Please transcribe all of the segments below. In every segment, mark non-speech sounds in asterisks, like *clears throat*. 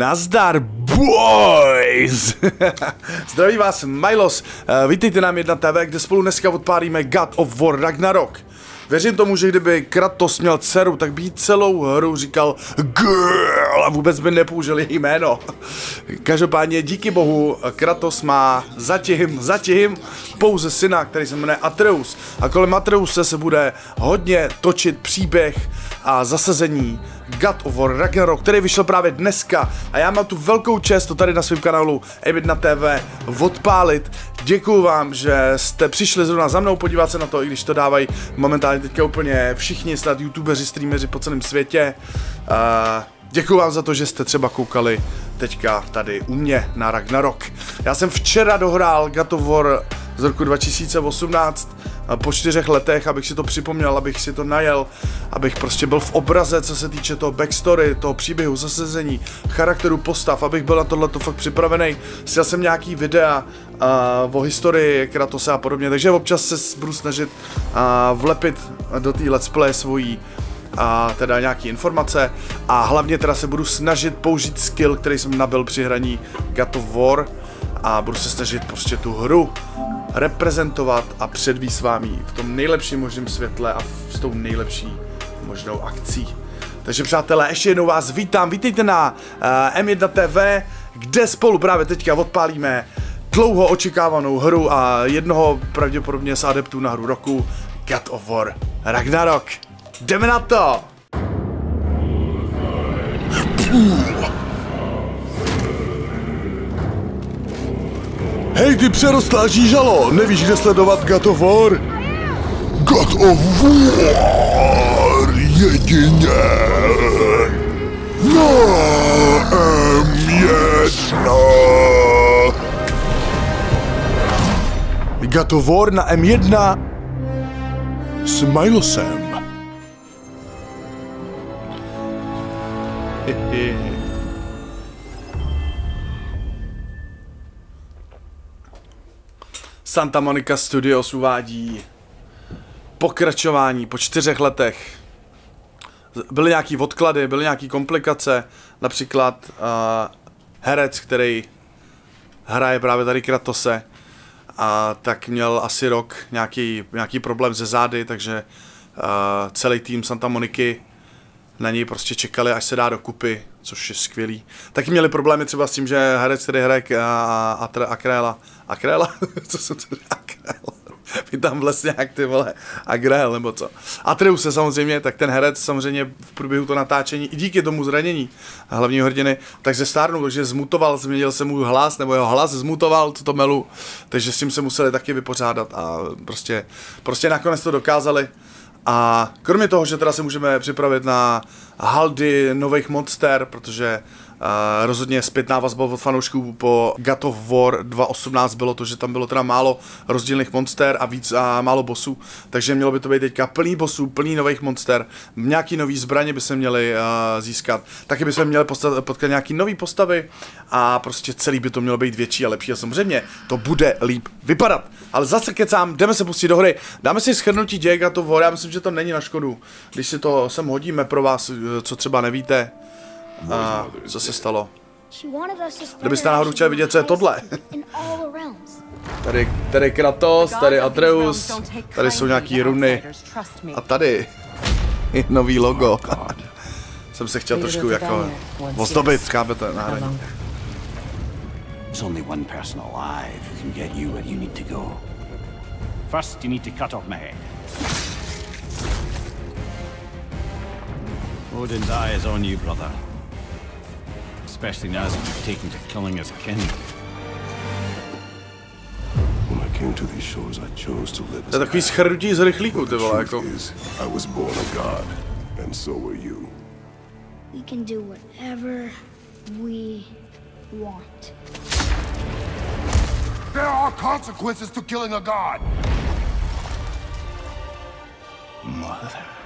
Nazdar, boys! *laughs* Zdraví vás Milos, uh, vítejte nám jedna TV, kde spolu dneska odpálíme God of War Ragnarok. Věřím tomu, že kdyby Kratos měl dceru, tak by jí celou hru říkal girl a vůbec by nepoužil její jméno. Každopádně díky bohu Kratos má zatím, zatím pouze syna, který se jmenuje Atreus. A kolem Atreuse se bude hodně točit příběh a zasazení God of War Ragnarok, který vyšel právě dneska a já mám tu velkou čest to tady na svém kanálu M1 TV odpálit. Děkuju vám, že jste přišli zrovna za mnou podívat se na to, i když to dávají momentálně teďka úplně všichni snad youtubeři, streameři po celém světě. Uh, Děkuji vám za to, že jste třeba koukali teďka tady u mě na Ragnarok. Já jsem včera dohrál God of War z roku 2018 po čtyřech letech, abych si to připomněl, abych si to najel, abych prostě byl v obraze, co se týče toho backstory, toho příběhu, zasazení, charakteru postav, abych byl na tohle fakt připravený. Chtěl jsem nějaký videa uh, o historii Kratose a podobně, takže občas se budu snažit uh, vlepit do té let's play svojí a teda nějaký informace a hlavně teda se budu snažit použít skill, který jsem nabil při hraní God of War a budu se snažit prostě tu hru reprezentovat a předvíst s vámi v tom nejlepším možném světle a s tou nejlepší možnou akcí. Takže přátelé, ještě jednou vás vítám, vítejte na uh, M1 TV, kde spolu právě teďka odpálíme dlouho očekávanou hru a jednoho pravděpodobně z adeptů na hru roku, God of War Ragnarok. Jdeme na to! Hej, ty přerostlá žížalo, nevíš, kde sledovat God of War? God of War jedině na M1. God of War na M1 s Milosem. *laughs* Santa Monica Studios uvádí pokračování po čtyřech letech. Byly nějaký odklady, byly nějaké komplikace, například uh, herec, který hraje právě tady Kratose, a tak měl asi rok nějaký, nějaký problém ze zády, takže uh, celý tým Santa Moniky na něj prostě čekali, až se dá dokupy, což je skvělý. Taky měli problémy třeba s tím, že herec, který hraje Akréla, Akréla? co se to Akréla? Vy tam vlastně jak ty vole Agrel nebo co. Atreus se samozřejmě, tak ten herec samozřejmě v průběhu to natáčení, i díky tomu zranění hlavního hrdiny, tak se stárnul, takže zmutoval, změnil se mu hlas, nebo jeho hlas zmutoval to melu, takže s tím se museli taky vypořádat a prostě, prostě nakonec to dokázali. A kromě toho, že teda se můžeme připravit na haldy nových monster, protože Rozhodně zpětná vazba od fanoušků po God of War 2.18 bylo to, že tam bylo teda málo rozdílných monster a víc a málo bossů, takže mělo by to být teďka plný bossů, plný nových monster, nějaký nový zbraně by se měly uh, získat, taky by se měli postat, potkat nějaký nový postavy a prostě celý by to mělo být větší a lepší. A samozřejmě to bude líp vypadat. Ale zase kecám, jdeme se pustit do hry, dáme si schrnutí děje God of War, já myslím, že to není na škodu, když si to sem hodíme pro vás, co třeba nevíte, a co se stalo? Kdybyste náhodou chtěli vidět, co je tohle. Tady, tady Kratos, tady Atreus, tady jsou nějaký runy. A tady nový logo. *laughs* Jsem se chtěl trošku jako ozdobit, chápete, náhradní. There's only one person alive who can get you where you need to go. First, you need to cut off my head. Odin's eye is on you, brother especially now that you've taken to killing his kin. When I came to these shores, I chose to live as To takový schrnutí z rychlíku, ty vole, jako. I was born a god, and so were you. We can do whatever we want. There are consequences to killing a god! Mother.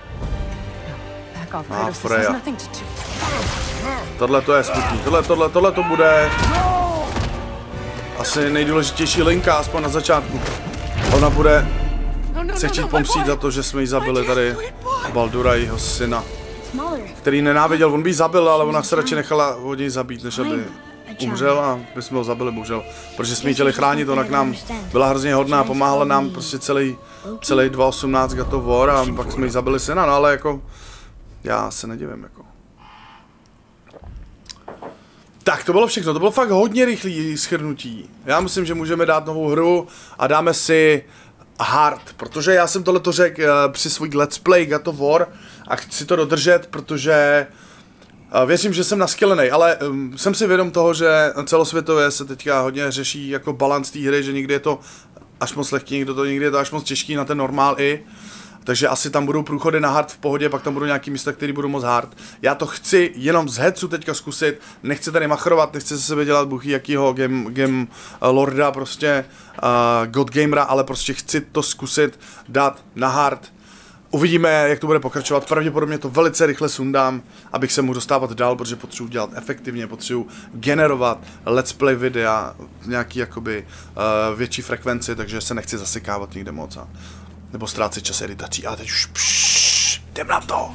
A Freja. Tohle to je smutný. Tohle, tohle, tohle to bude asi nejdůležitější linka, aspoň na začátku. Ona bude se chtít pomstít za to, že jsme ji zabili tady Baldura, jeho syna. který nenáviděl, on by ji zabil, ale ona se radši nechala od něj zabít, než aby umřel. A my jsme ho zabili, bohužel. Protože jsme ji chtěli chránit, ona k nám byla hrozně hodná, pomáhala nám prostě celý, celý 2.18 God of War a pak jsme ji zabili syna, no ale jako, já se nedivím, jako. Tak to bylo všechno, to bylo fakt hodně rychlý schrnutí. Já myslím, že můžeme dát novou hru a dáme si hard, protože já jsem tohle to řekl uh, při svůj let's play God of War a chci to dodržet, protože uh, věřím, že jsem naskylený, ale um, jsem si vědom toho, že celosvětově se teďka hodně řeší jako balans té hry, že někdy je to až moc lehký, někdo to někdy je to až moc těžký na ten normál i. Takže asi tam budou průchody na hard v pohodě, pak tam budou nějaký místa, které budou moc hard. Já to chci jenom z headsu teďka zkusit, nechci tady machrovat, nechci se sebe dělat buchy jakýho game, game lorda, prostě uh, god gamera, ale prostě chci to zkusit dát na hard. Uvidíme, jak to bude pokračovat. Pravděpodobně to velice rychle sundám, abych se mohl dostávat dál, protože potřebuji dělat efektivně, potřebuji generovat let's play videa v nějaký jakoby uh, větší frekvenci, takže se nechci zasekávat nikde moc. A nebo ztrácet čas editací. A teď už pšš, jdem na to.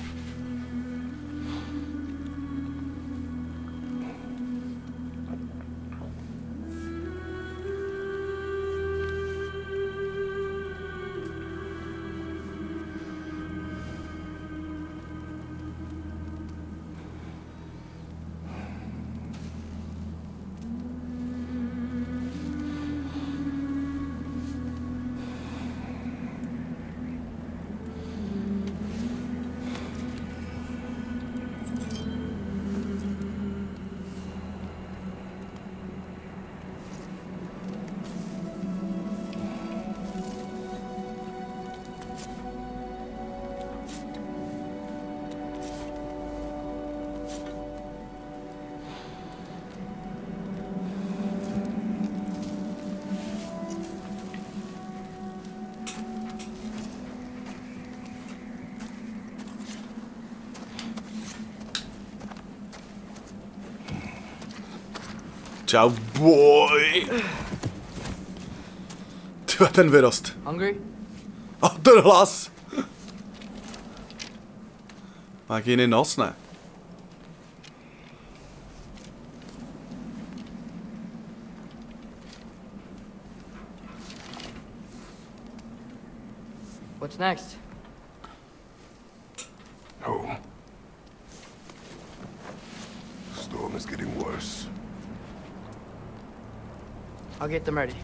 Čau, boj. Tyhle ten vyrost. Hungry? A ten hlas. Má jaký jiný nos, ne? What's next? I'll get them ready.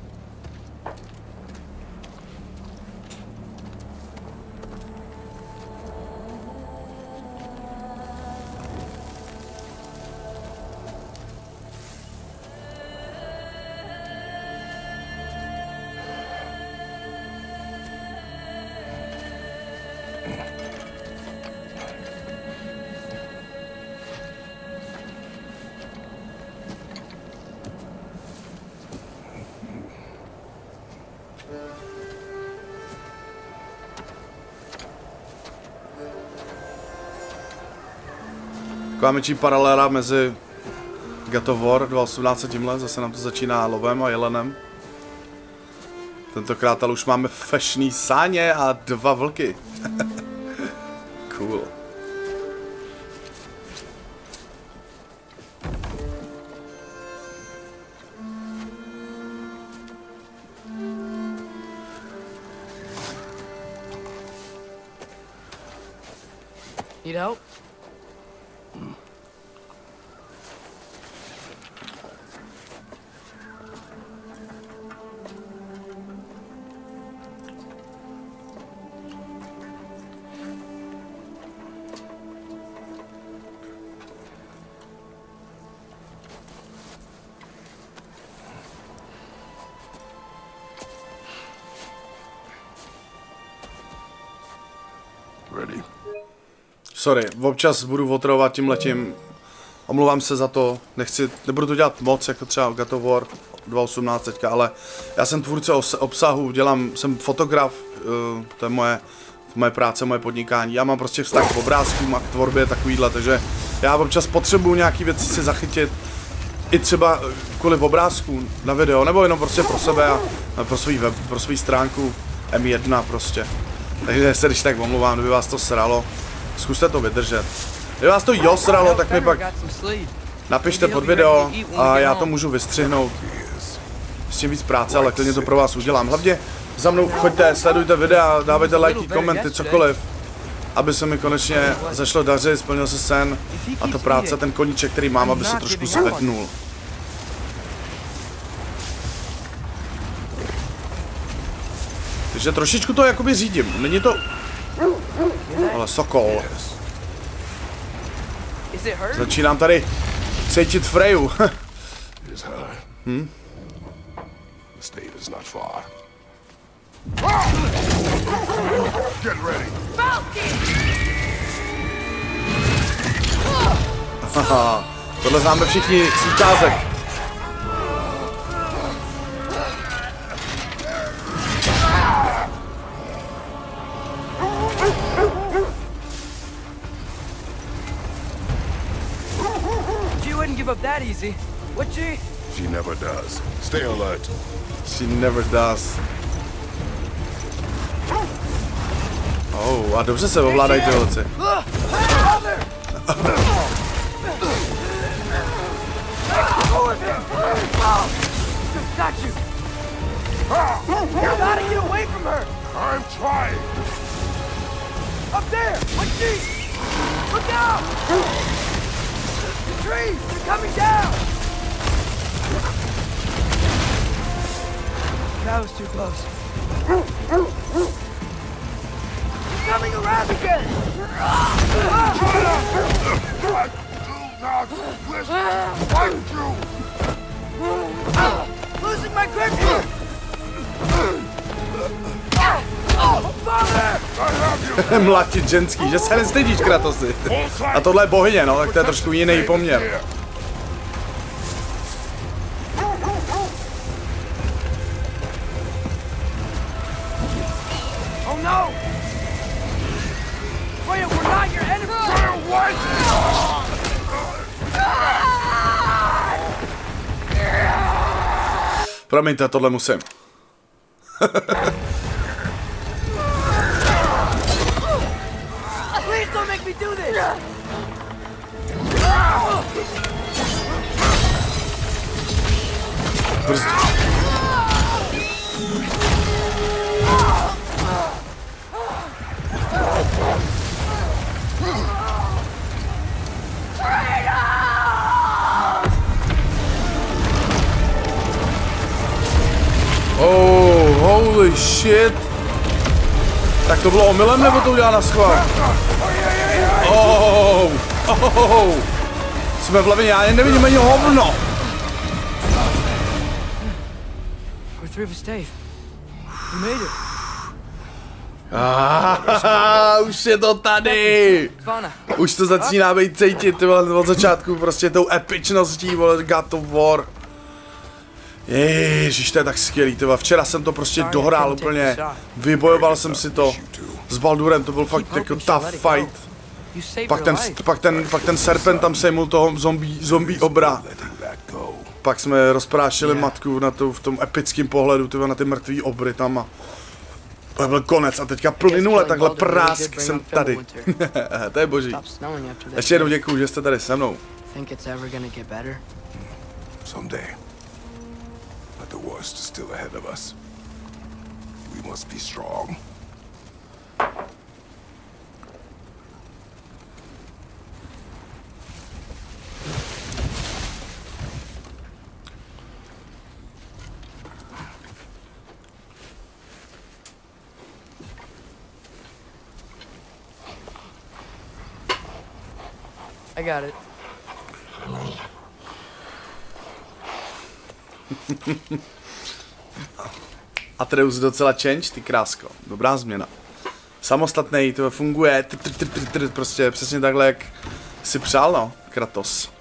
Taková menší paralela mezi of War 2018 tímhle, zase nám to začíná lovem a jelenem. Tentokrát ale už máme fešný sáně a dva vlky. *laughs* Sorry, občas budu otravovat tím letím. Omlouvám se za to, nechci, nebudu to dělat moc, jako třeba God of War 2018 teďka, ale já jsem tvůrce obsahu, dělám, jsem fotograf, uh, to je moje, moje práce, moje podnikání. Já mám prostě vztah k obrázkům a k tvorbě takovýhle, takže já občas potřebuju nějaký věci si zachytit, i třeba eh, kvůli obrázků na video, nebo jenom prostě pro sebe a pro svůj web, pro svou stránku M1 prostě. Takže se když tak omlouvám, kdyby vás to sralo. Zkuste to vydržet. Kdyby vás to josralo, tak mi pak napište pod video a já to můžu vystřihnout. S tím víc práce, ale klidně to pro vás udělám. Hlavně za mnou choďte, sledujte videa, dávejte lajky, komenty, cokoliv. Aby se mi konečně začalo dařit, splnil se sen a ta práce, ten koníček, který mám, aby se trošku zvednul. Takže trošičku to jakoby řídím. Není to... Sokol. Is it hurt? Začínám tady cítit Freju. *laughs* It is her. The state is not far. Get ready. Tohle známe všichni z ukázek. Wouldn't give up that easy. Would she? She never does. Stay alert. She never does. Oh, a dobře se ovládají ty holci. Got you. You gotta get away from her. I'm trying. Up there. What's she? Look out. Trees. They're coming down. That was too close. She's coming around again. Do not wish to find you. Ah! Losing my grip here. *laughs* Mlatit ženský, že se nestydíš, Kratosy. A tohle je bohyně, no, tak to je trošku jiný poměr. Oh no! Promiňte, tohle musím. *laughs* me do this! Oh, holy shit. Tak to bylo omylem, nebo to udělal na schvál? Oh, oh, jsme v hlavě, já nevidím ani hovno. We're through Dave. We made it. Ah, už je to tady. Už to začíná být cítit, ty vole, od začátku prostě tou epičností, vole, God of War. Ježiš, to je tak skvělý, ty vole. Včera jsem to prostě dohrál úplně, vybojoval jsem si to. S Baldurem to byl fakt jako tough fight. Pak ten, pak ten, pak ten serpent tam sejmul toho zombie, zombie obra. Pak jsme rozprášili matku na to, v tom epickém pohledu, ty vole, na ty mrtvý obry tam a to byl konec a teďka plynule takhle prásk jsem tady. *laughs* to je boží. Ještě jednou děkuju, že jste tady se mnou. Think it's ever gonna get better? Someday. But the worst is still ahead of us. We must be strong. I got it. *laughs* Atreus docela change, ty krásko. Dobrá změna. Samostatný, to funguje, tr, tr, tr, tr, tr, prostě přesně takhle, jak si přál, no, Kratos.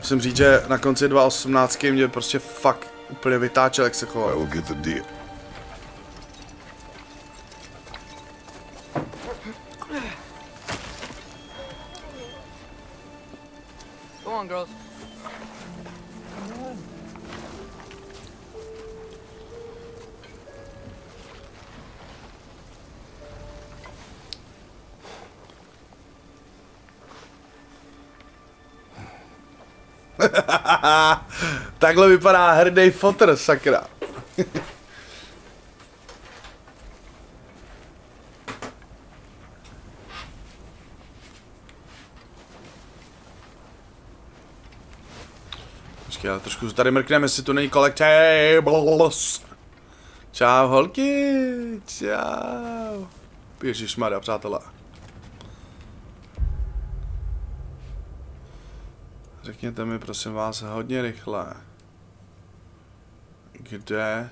Musím říct, že na konci 2.18 mě prostě fakt úplně vytáčel, jak se choval. Go on, girls. *laughs* Takhle vypadá hrdý fotr, sakra. *laughs* Počkej, ale trošku tady mrkneme, jestli tu není collectables. Čau holky, čau. Ježišmarja, přátelé. Řekněte mi prosím vás hodně rychle. Kde?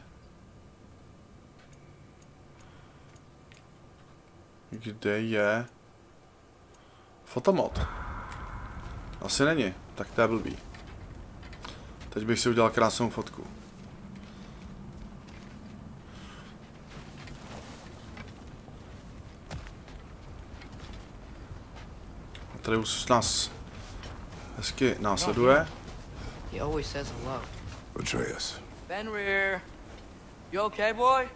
Kde je fotomod? Asi není, tak to je blbý. Teď bych si udělal krásnou fotku. Tady už nás hezky následuje. He always says hello. Atreus, Fenrir, you okay, boy?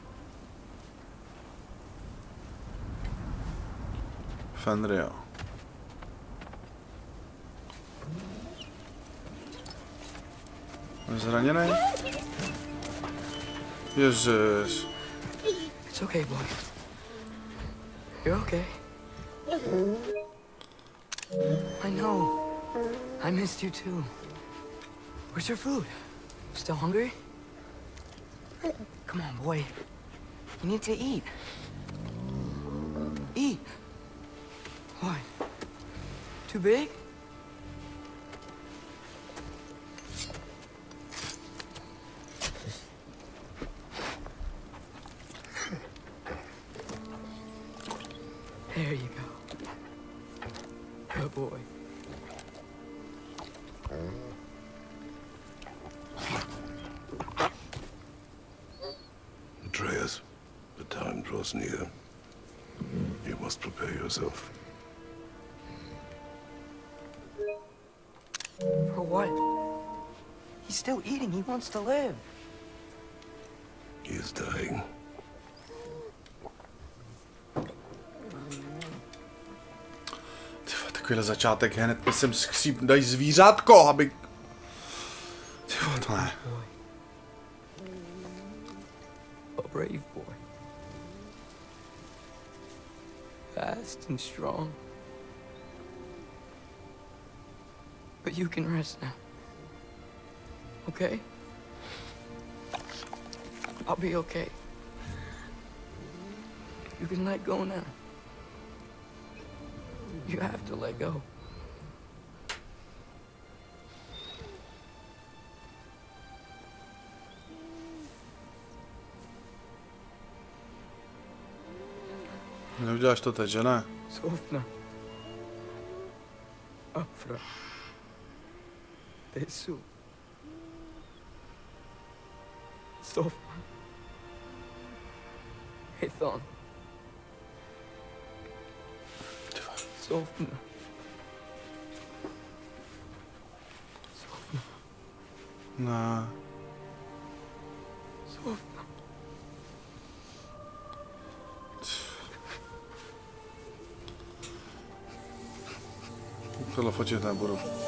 Fenrio. Je Zraněný? Ježiš. It's okay, boy. You're okay. I know. I missed you too. Where's your food? Still hungry? Come on, boy. You need to eat. Eat. Why? Too big? Still eating. He wants to live. He is dying. Ty vole, takovýhle začátek hned mi sem skříp, dají zvířátko, aby... Ty vole, to ne. A brave boy. Fast and strong. But you can rest now. Okay? I'll be okay. You can let go now. You have to let go. Neuděláš to teď, že ne? Sofna. so fun. Hey, Thon. Sofna. Sofna. Nej. Sofna. Telefon ci na burów.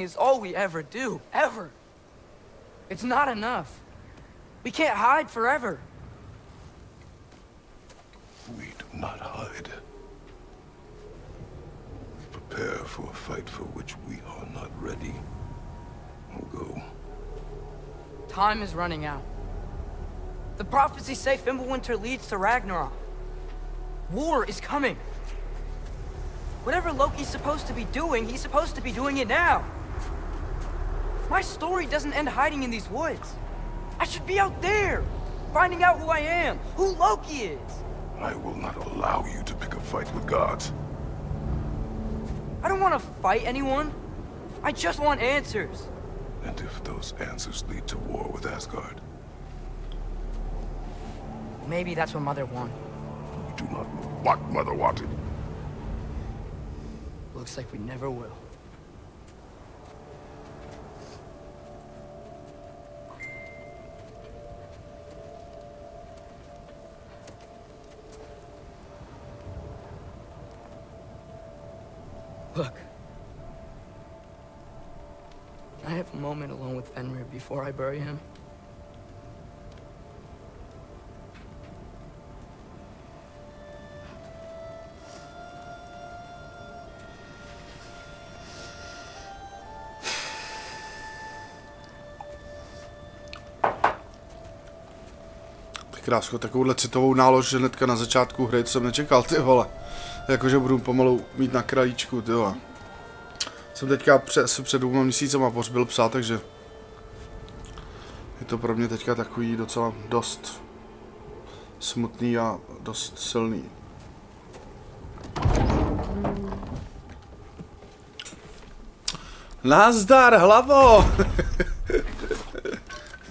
Is all we ever do, ever. It's not enough. We can't hide forever. We do not hide. Prepare for a fight for which we are not ready. We'll go. Time is running out. The prophecies say Fimbulwinter leads to Ragnarok. War is coming. Whatever Loki's supposed to be doing, he's supposed to be doing it now. My story doesn't end hiding in these woods. I should be out there, finding out who I am, who Loki is. I will not allow you to pick a fight with gods. I don't want to fight anyone. I just want answers. And if those answers lead to war with Asgard, Maybe that's what Mother wanted. we do not know what Mother wanted. Looks like we never will. Before I bury him? Krásko, takovouhle citovou nálož hnedka na začátku hry, to jsem nečekal, ty vole. Jakože budu pomalu mít na krajíčku, ty vole. Jsem teďka před, před dvouma měsícema pořbil psa, takže to pro mě teďka takový docela dost smutný a dost silný. Nazdar, hlavo! *laughs*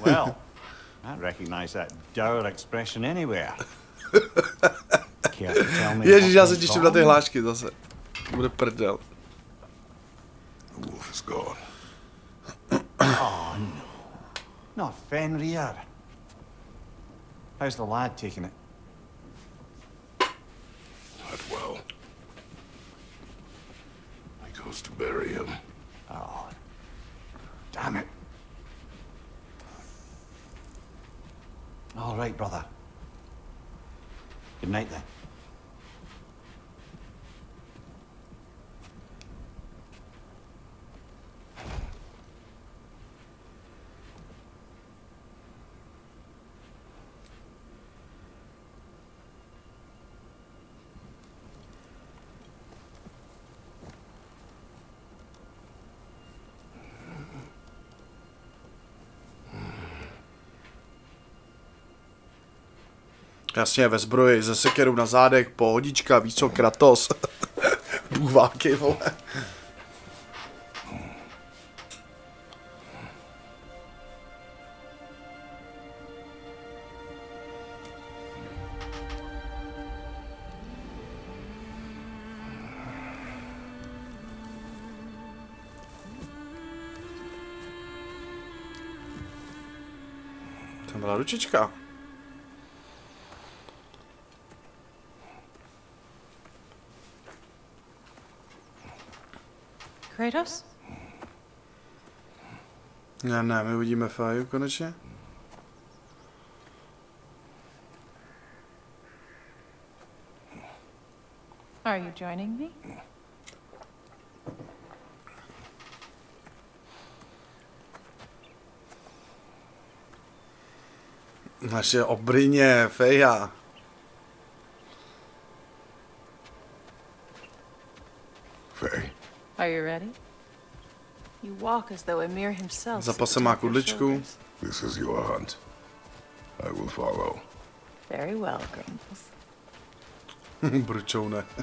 Well, I recognize that dour expression anywhere. Ježíš, já se těším na ty hlášky zase. Bude prdel. The wolf is gone. *clears throat* Not Fenrir. How's the lad taking it? Not well. He goes to bury him. Oh, damn it. All right, brother. Good night then. Jasně, ve zbroji, ze sekerou na zádech, pohodička, víš co, Kratos. *laughs* Bůh války, vole. Byla ručička. Kratos? Ne, ne, my uvidíme Faju konečně. Are you joining me? Naše obrině, Feja. You ready? You walk as though Emir himself. Za sits má kudličku. this is your hunt. I will follow. Very well, Gringles. *laughs* Bručoune. *laughs*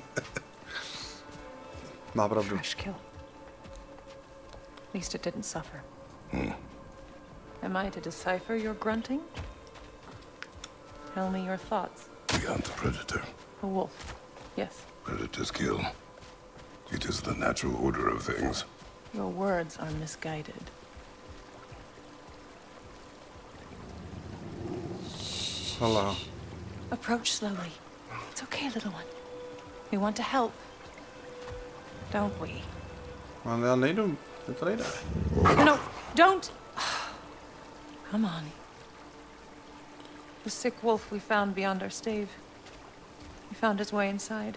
Má pravdu. Fresh kill. At least it didn't suffer. Hmm. Am I to decipher your grunting? Tell me your thoughts. We hunt the predator. A wolf. Yes. Predators kill. It is the natural order of things. Your words are misguided. Hello. Approach slowly. It's okay, little one. We want to help. Don't we? Ale já nejdu, mě to nejde. No, no, don't. Come on. The sick wolf we found beyond our stave. He found his way inside.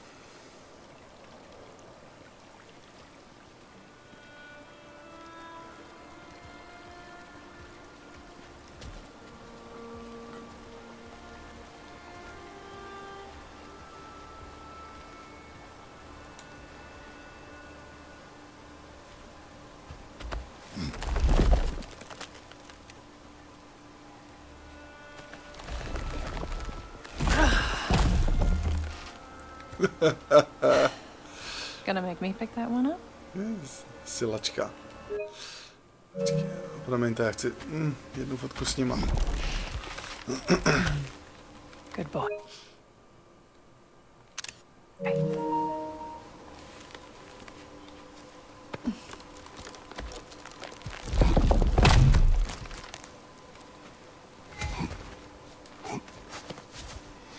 Silačka. Počkej, promiňte, já chci mm, jednu fotku s nima. Good boy.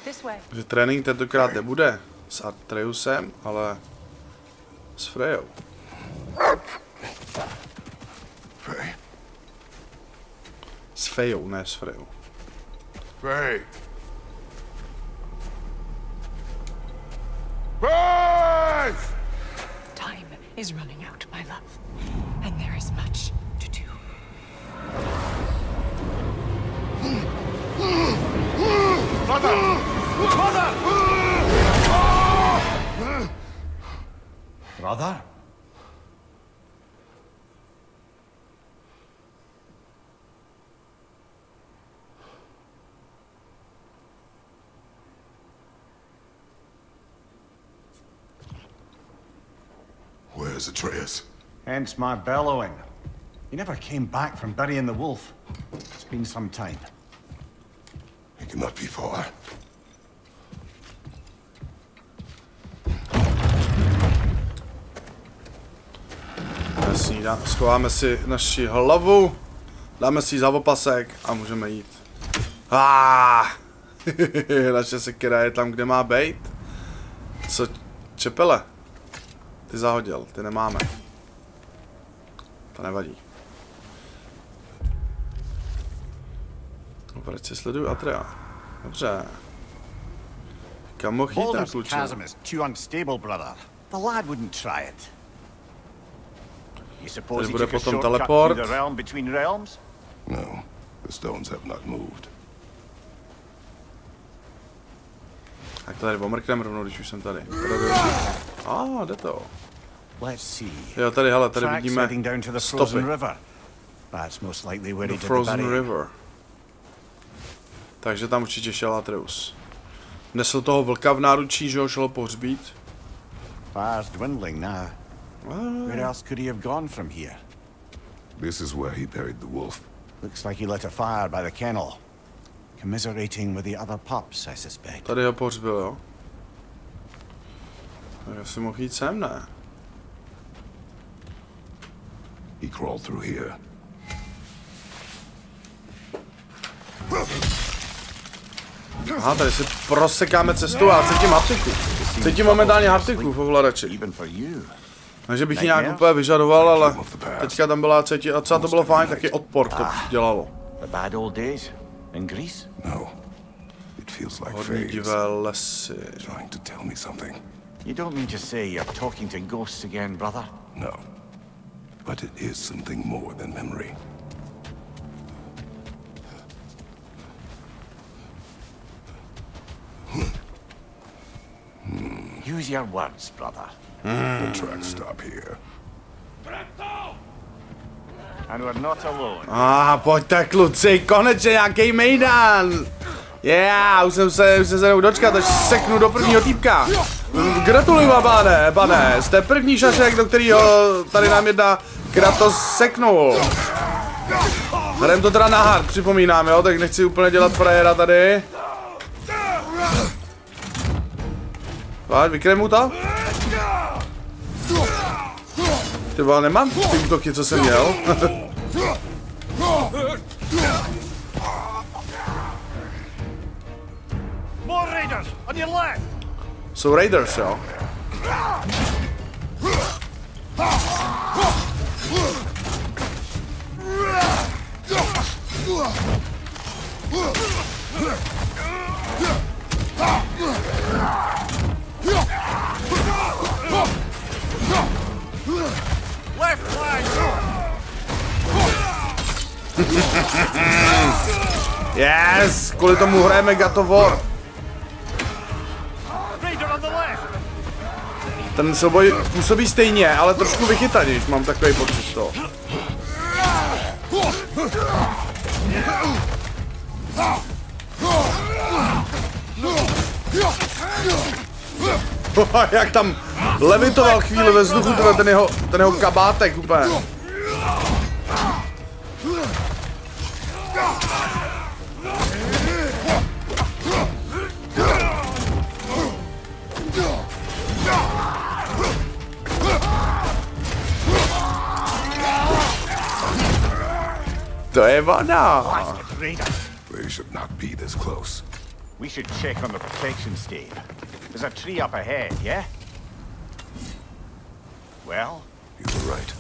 This way. Že trénink tentokrát nebude s Atreusem, ale s Frejou. S Fejou, ne s Frejou. Frey. Frey! Time is running out, my love. And there is much to do. Brother? Where's Atreus? Hence my bellowing. He never came back from burying the wolf. It's been some time. He cannot be far. Jasný, dá, schováme si naši hlavu, dáme si ji za opasek a můžeme jít. Ah! *laughs* Naše sekera je tam, kde má být. Co? Čepele? Ty zahodil, ty nemáme. To nevadí. No, proč si sleduju Atrea? Dobře. Kam mohl jít ten Baldur's kluček? chasm is too unstable, brother. The lad wouldn't try it. You suppose Tady bude potom teleport. No, the stones have not moved. Tak to tady omrkneme rovnou, když už jsem tady. A, ah, jde to. Let's see. Jo, tady, hele, tady vidíme heading down to the stopy. frozen river. That's most likely where The he did the Frozen. River. Takže tam určitě šel Atreus. Nesl toho vlka v náručí, že ho šel pohřbít. Fire's dwindling now. Where else could he have gone from here? This is where he buried the wolf. Looks like he lit a fire by the kennel. Commiserating with the other pups, I suspect. Tady ho pohřbil, jo. Tak asi mohl jít sem, ne? He crawled through here. Aha, tady si prosekáme cestu a cítím haptiku. Cítím momentálně haptiku v ovladači. Takže bych ji nějak úplně vyžadoval, ale teďka tam byla cítí, a co to bylo fajn, taky odpor to dělalo. The bad old days in Greece? No. It feels like Hodně divé lesy. trying to tell me something. You don't mean to say you're talking to ghosts again, brother? No. But it is something more than memory. Use your words, brother. The tracks stop here. And we're not alone. A ah, pojďte kluci, konečně nějaký mejdan! Yeah, už jsem se, už jsem se dočkat, až seknu do prvního týpka. Gratuluju vám, pane, pane, jste první šašek, do kterého tady nám jedna Kratos seknul. Hrajeme to teda na hard, připomínám, jo, tak nechci úplně dělat frajera tady. Pojď, vykrej mu to. Ty vole, nemám ty útoky, co jsem měl. *laughs* Jsou Raiders, jo? Left flank! *laughs* Yes! Kvůli tomu hrajeme God of War. Ten souboj působí stejně, ale trošku vychytanější, mám takový pocit toho. *laughs* Jak tam levitoval chvíli ve vzduchu ten jeho, ten jeho kabátek úplně. To je vada. Bastard Raider! They should not be this close. We should check on the protection stave. There's a tree up ahead, yeah? Well, You were right.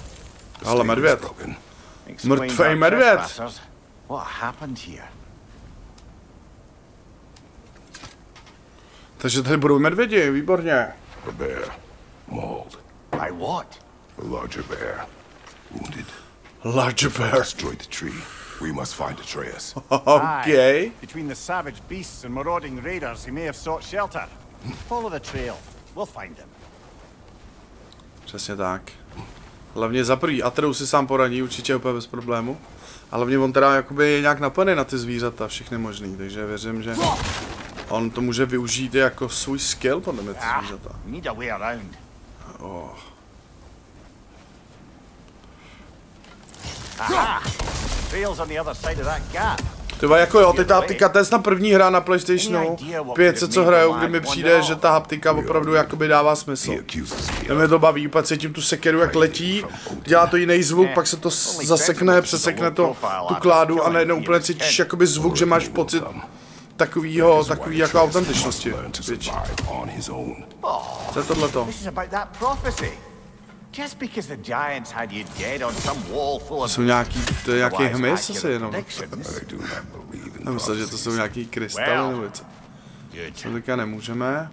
The Ale stave is medvěd. broken. explains Mrtvej our medvěd. What happened here? Takže tady budou medvědi, výborně. A bear. Mauled. By what? A larger bear. Wounded. Larger bear. Destroyed the tree. We must find Atreus. *laughs* OK. Between the savage beasts and marauding raiders, he may have sought shelter. Follow the trail. We'll find him. Přesně tak. Hlavně za prvý, Atreus si sám poradí, určitě úplně bez problému. A hlavně on teda jakoby je nějak napadený na ty zvířata, všechny možný, takže věřím, že on to může využít jako svůj skill, podle mě ty Ah, zvířata. Oh. Aha! Trail's on the other side of that gap. Ty vole, jako jo, ty ta haptika, to je snad první hra na Playstationu 5, co hraju, kdy mi přijde, že ta haptika opravdu jakoby dává smysl. Me Mě to baví, úplně cítím tu sekeru, jak letí, dělá to jiný zvuk, pak se to zasekne, přesekne to tu kládu a najednou úplně cítíš jakoby zvuk, že máš pocit takovýho, takový jako autentičnosti. to own. Co je tohleto? This is about that prophecy. Just because the giants had you dead on some wall full of Jsou nějaký, to je nějaký hmyz asi jenom. predictions. I do not believe in Já myslím, že to jsou nějaký krystaly nebo. Good. To teďka nemůžeme.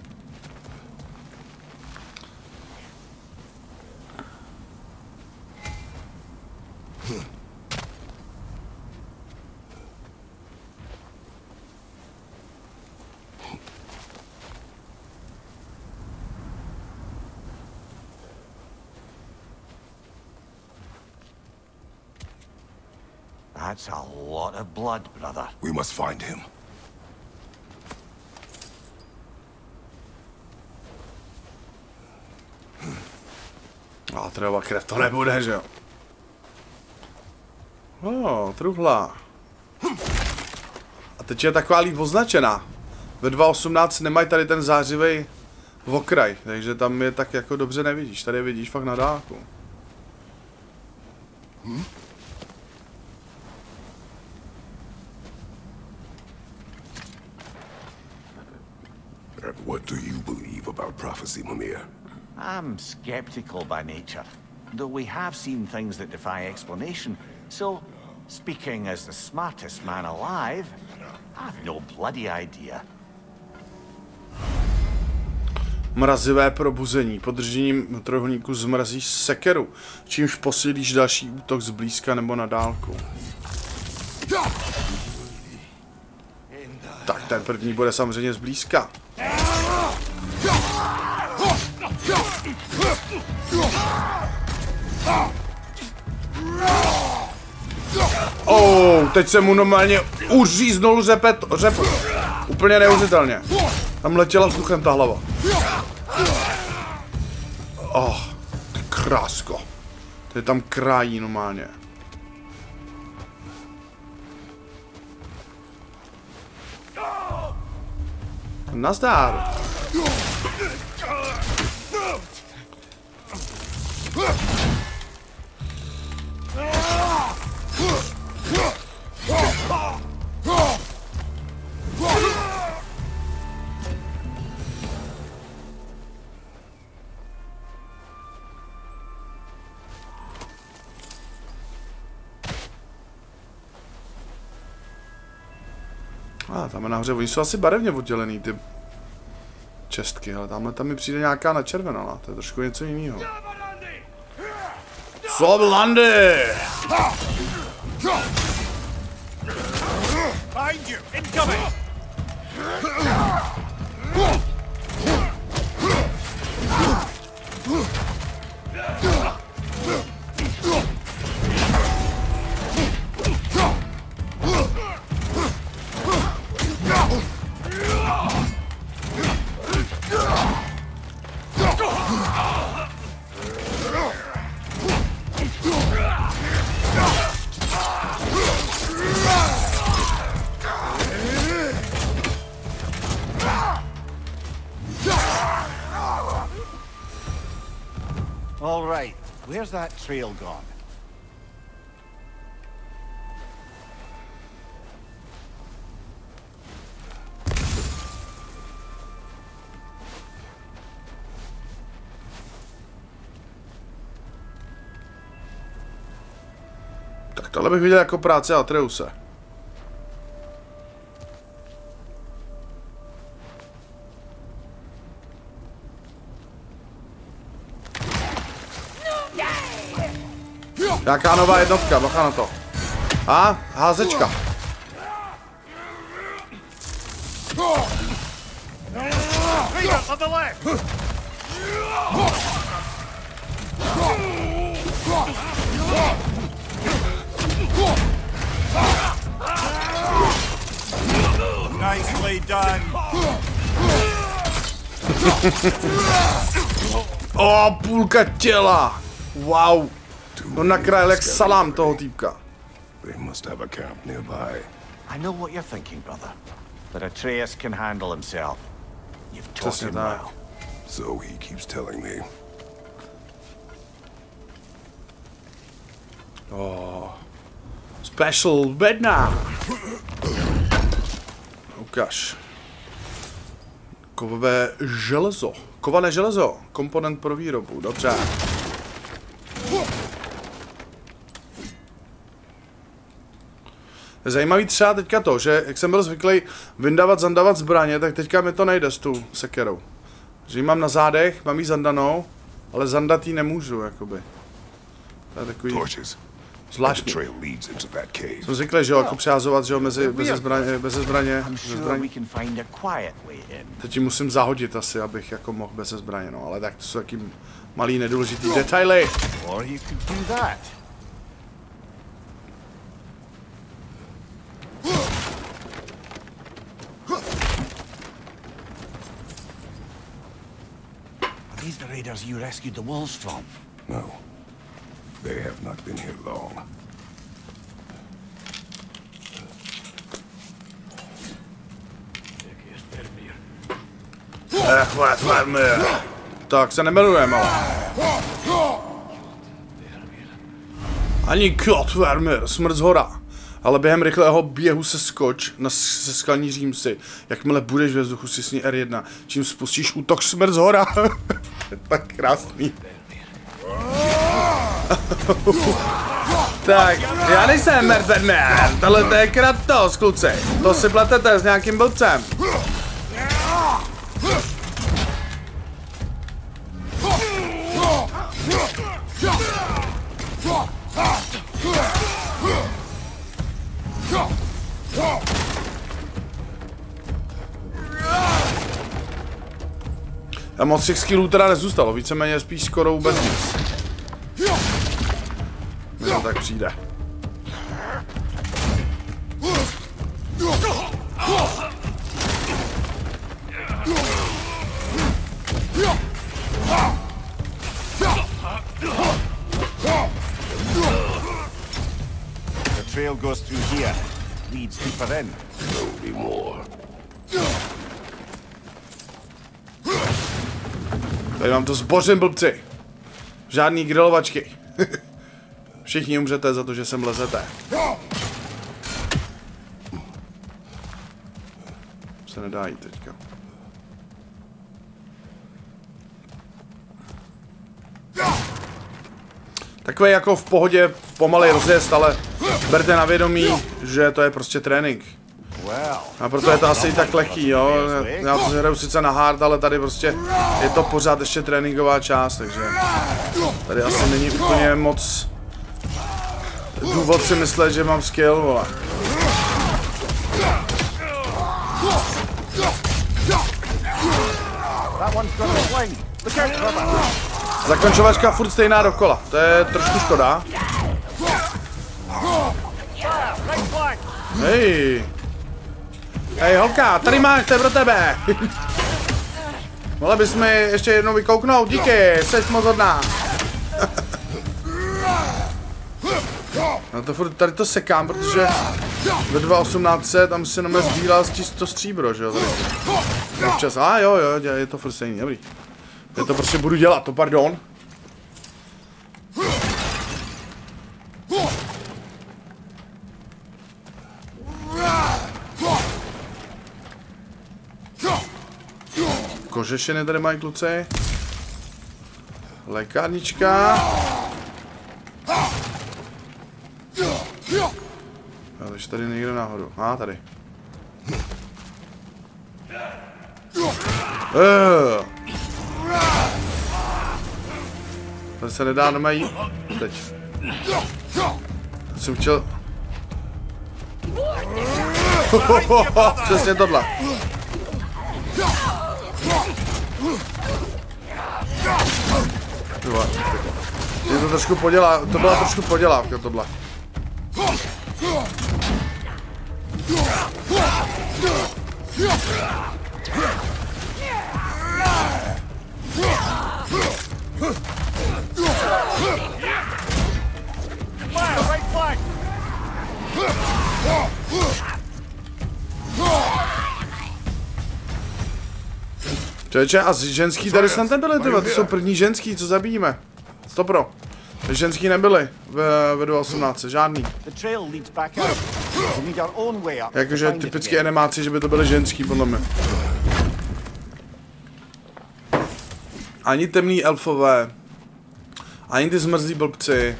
That's a lot of blood, brother. We must find him. A třeba krev to nebude, že jo? O, truhla. A teď je taková líp označená. Ve 2.18 nemají tady ten zářivý okraj, takže tam je tak jako dobře nevidíš. Tady je vidíš fakt na dálku. And what do you believe about prophecy, Mimir? I'm skeptical by nature, though we have seen things that defy explanation. So, speaking as the smartest man alive, I've no bloody idea. Mrazivé probuzení. Podržením trojuhelníku zmrazíš sekeru, čímž posílíš další útok zblízka nebo na dálku. Tak ten první bude samozřejmě zblízka. Oh, teď se mu normálně uříznul řepet, řep. Úplně neuvěřitelně. Tam letěla vzduchem ta hlava. Oh, ty krásko. To je tam krájí normálně. Nazdár. Tam nahoře, oni jsou asi barevně oddělený, ty čestky, ale tamhle tam mi přijde nějaká načervenalá, to je trošku něco jiného. Swabblande! Find you! Incoming! Where's that trail gone? Tak tohle bych viděl jako práce Atreuse. Jaká nová jednotka, bacha na to. A, házečka. Nicely done. *laughs* O, půlka těla. Wow. No nakrájel jak salám toho týpka. They must have a camp nearby. I know what you're thinking, brother. But Atreus can handle himself. You've taught him well. So he keeps telling me. Oh. Special bedna. Ukaž. Kovové železo. Kované železo. Komponent pro výrobu. Dobře. Zajímavý třeba teďka to, že jak jsem byl zvyklý vyndávat, zandávat zbraně, tak teďka mi to nejde s tu sekerou. Že ji mám na zádech, mám ji zandanou, ale zandat ji nemůžu, jakoby. To je takový zvláštní. trail leads into that cave. Jsem zvyklý, že jo, jako přihazovat, že jo, mezi, mezi zbraně, bez zbraně, bez zbraně. Teď ji musím zahodit asi, abych jako mohl bez zbraně, no, ale tak to jsou taky malý nedůležitý detaily. Are these the raiders you rescued the wolves from? No. They have not been here long. Ech, let, let me. Tak se nemelujeme, ale. Ani kot Vermeer, smrt z hora. Ale během rychlého běhu se skoč na se skalní římsy. Jakmile budeš ve vzduchu, si sní R1, čím spustíš útok smrt z hora. *laughs* tak krásný. tak, já nejsem Man, tohle to je Kratos, kluci. To si pletete s nějakým blbcem. Moc těch skillů teda nezůstalo, víceméně spíš skoro vůbec nic. Mně tak přijde. The trail goes through here. Leads deeper in. Tady vám to zbořím, blbci. Žádný grilovačky. *laughs* Všichni umřete za to, že sem lezete. Se nedá jít teďka. Takový jako v pohodě pomalej rozjezd, ale berte na vědomí, že to je prostě trénink. A proto je to asi tak lehký, jo. Já to hraju sice na hard, ale tady prostě je to pořád ještě tréninková část, takže tady asi není úplně moc důvod si myslet, že mám skill, vole. Zakončovačka furt stejná dokola, to je trošku škoda. Hej. Hej, holka, tady máš, to je pro tebe. Mohla bys mi ještě jednou vykouknout, díky, jsi moc hodná. No to furt tady to sekám, protože ve 2.18 tam si na mě sbírá to stříbro, že jo, tady. Občas, a jo, jo, je to furt stejný, dobrý. Já to prostě budu dělat, to pardon. Kožešiny tady mají kluci. Lékárnička. A takže tady někde nahoru. A tady. Uh. Tady se nedá na jít. Teď. Jsem chtěl... *laughs* Přesně tohle. Tyva. Je to trošku podělá, to byla trošku podělávka tohle. Fire, right flank. Čověče, a ženský tady snad nebyly, tyva, to jsou první ženský, co zabijíme. Stopro. Ženský nebyly ve, ve 2.18, žádný. Jakože typicky animáci, že by to byly ženský, podle mě. Ani temný elfové. Ani ty zmrzlí blbci.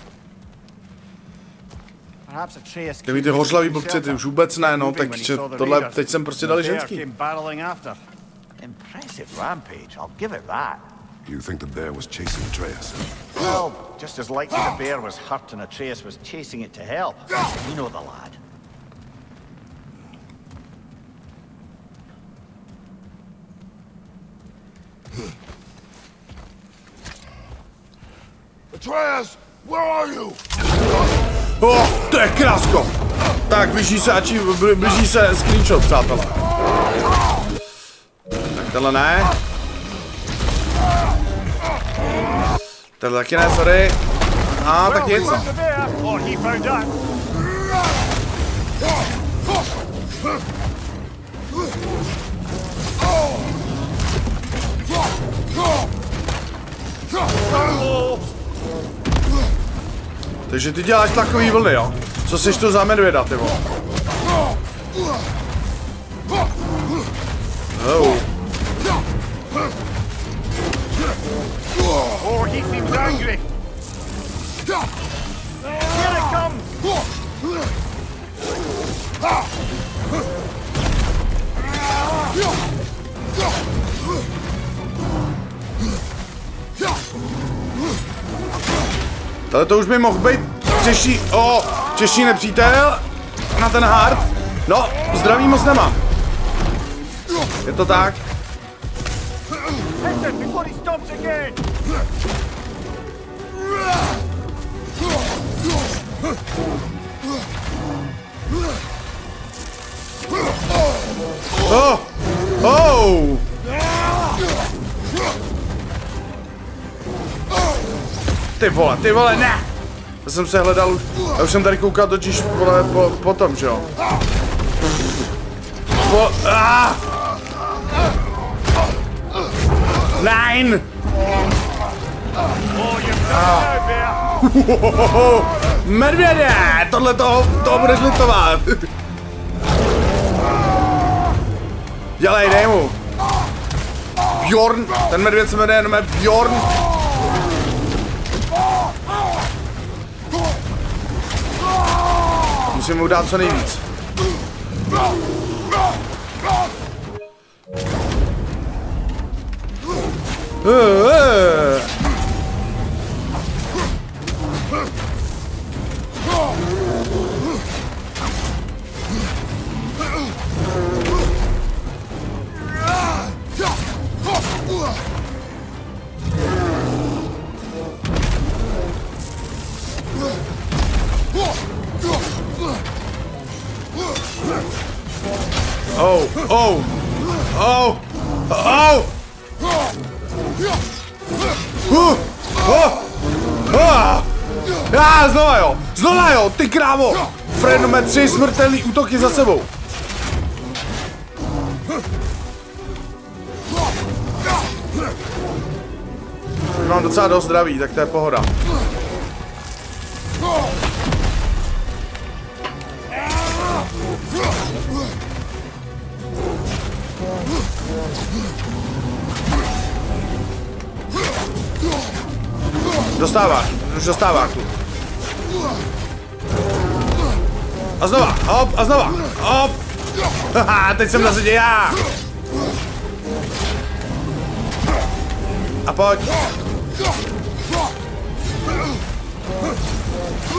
Takový ty hořlavý blbci, ty už vůbec ne, no, takže tohle, teď jsem prostě dali ženský. Came barreling after. Impressive rampage, I'll give it that. You think the bear was chasing Atreus? Well, just as likely the bear was hurt and Atreus was chasing it to help. You know the lad. Atreus, where are you? Oh, to je krásko! Tak, blíží se, ači, bl- blíží se screenshot, přátelé. Tak tohle ne. Tohle taky ne, sorry. A, tak nic. Takže ty děláš takový vlny, jo? Co jsi to za medvěda, ty vole? Oh, Tohle to už by mohl být těžší, o, těžší nepřítel na ten hard. No, zdraví moc nemá. Je to tak? Oh! Ty vole, ty vole, ne! Já jsem se hledal, já už jsem tady koukal totiž vole, po, potom, že jo? Po! Nein! Medvědě! Tohle toho, toho budeš litovat! Dělej, dej mu! Bjorn! Ten medvěd se jmenuje Bjorn! Mu dát co nejvíc. Eh, Oh, oh, oh, oh! Uh, oh, ah. Já, znova jo, znova jo, ty krávo! Fred má tři smrtelný útoky za sebou. Mám docela dost zdraví, tak to je pohoda. Dostává, už dostává tu. A znova, hop, a znova, hop. Haha, teď jsem na zadě já. A pojď.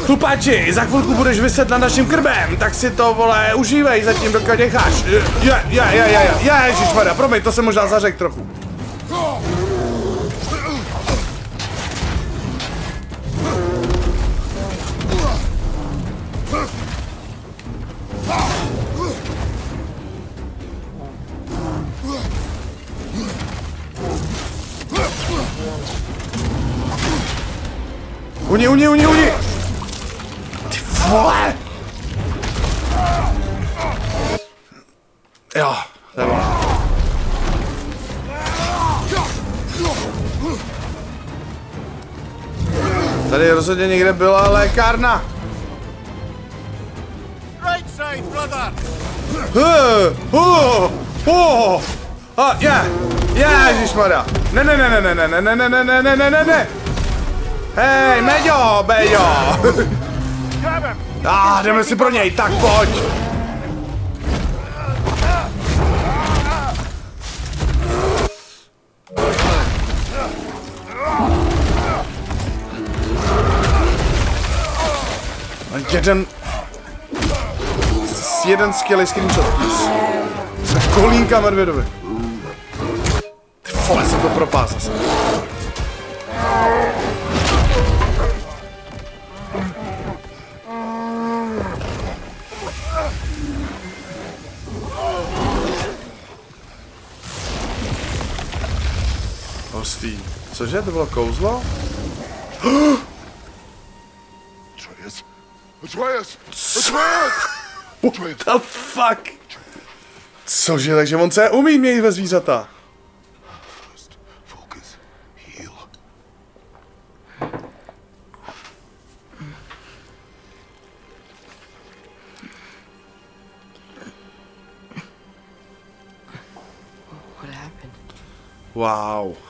Chlupáči, za chvilku budeš vyset na naším krbem, tak si to, vole, užívej zatím, dokud necháš. Je, je, je, je, je, je, ježišmarja, promiň, to jsem možná zařekl trochu. Rozhodně někde byla lékárna. Right side, brother! Uh, uh, uh. A, je, ježišmarja. Ne, ne, ne, ne, ne, ne, ne, ne, ne, ne, ne, ne, ne, ne. Hej, Meďo, him! Ah, jdeme si pro něj, tak pojď. Jeden... Jeden skvělý screenshot. Kolínka medvědovi. Ty vole, jsem to propás zase. Hostý. Cože, to bylo kouzlo? *gasps* Atreus! Atreus! Atreus! Atreus! The fuck? Cože, takže on se umí měnit ve zvířata. First, focus. Heal. What happened? Wow.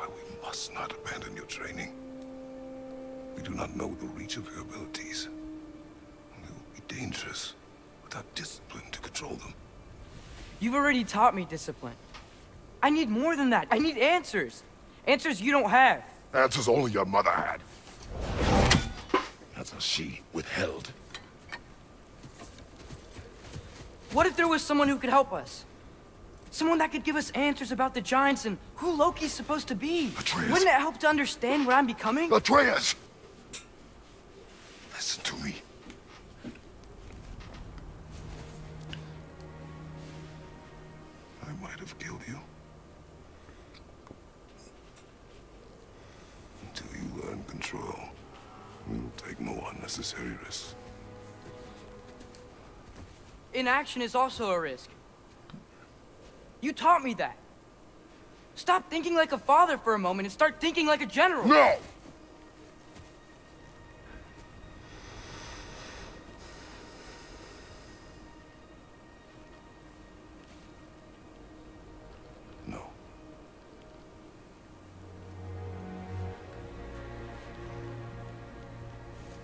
why we must not abandon your training. We do not know the reach of your abilities. They will be dangerous without discipline to control them. You've already taught me discipline. I need more than that. I need answers. Answers you don't have. Answers only your mother had. Answers she withheld. What if there was someone who could help us? Someone that could give us answers about the Giants and who Loki's supposed to be. Atreus. Wouldn't it help to understand what I'm becoming? Atreus! Listen to me. I might have killed you. Until you learn control, you'll take no unnecessary risks. Inaction is also a risk. You taught me that. Stop thinking like a father for a moment and start thinking like a general. No! No.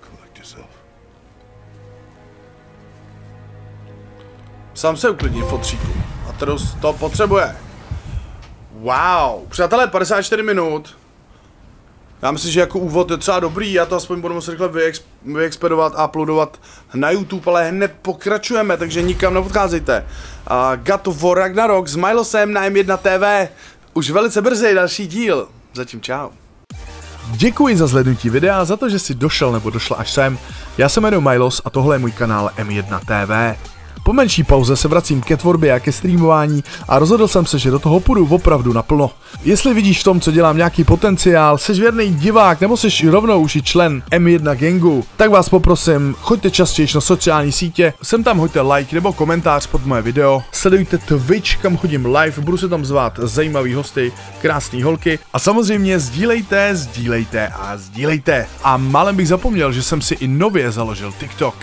Collect yourself. Sám se uklidní A to, potřebuje. Wow, přátelé, 54 minut. Já myslím, že jako úvod je třeba dobrý, já to aspoň budu muset rychle vyex, vyexpedovat a uploadovat na YouTube, ale hned pokračujeme, takže nikam neodcházejte. Uh, God of War Ragnarok s Milosem na M1 TV. Už velice brzy další díl. Zatím čau. Děkuji za zhlednutí videa, za to, že jsi došel nebo došla až sem. Já se jmenuji Milos a tohle je můj kanál M1 TV. Po menší pauze se vracím ke tvorbě a ke streamování a rozhodl jsem se, že do toho půjdu opravdu naplno. Jestli vidíš v tom, co dělám nějaký potenciál, jsi věrný divák nebo jsi rovnou už i člen M1 gangu, tak vás poprosím, choďte častěji na sociální sítě, sem tam hoďte like nebo komentář pod moje video, sledujte Twitch, kam chodím live, budu se tam zvát zajímavý hosty, krásné holky a samozřejmě sdílejte, sdílejte a sdílejte. A málem bych zapomněl, že jsem si i nově založil TikTok.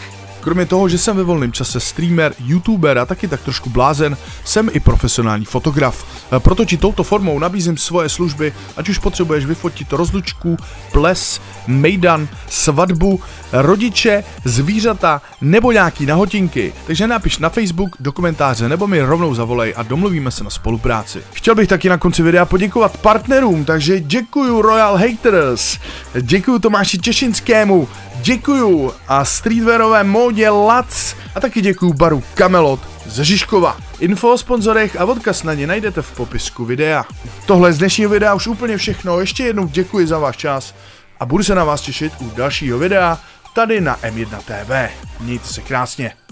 Kromě toho, že jsem ve volném čase streamer, youtuber a taky tak trošku blázen, jsem i profesionální fotograf. E, Proto ti touto formou nabízím svoje služby, ať už potřebuješ vyfotit rozlučku, ples, mejdan, svatbu, rodiče, zvířata nebo nějaký nahotinky. Takže napiš na Facebook do komentáře nebo mi rovnou zavolej a domluvíme se na spolupráci. Chtěl bych taky na konci videa poděkovat partnerům, takže děkuju Royal Haters, děkuju Tomáši Těšinskému, děkuju a streetwearové módě Lac a taky děkuju baru Camelot ze Žižkova. Info o sponzorech a odkaz na ně najdete v popisku videa. Tohle je z dnešního videa už úplně všechno, ještě jednou děkuji za váš čas a budu se na vás těšit u dalšího videa tady na M1 TV. Mějte se krásně.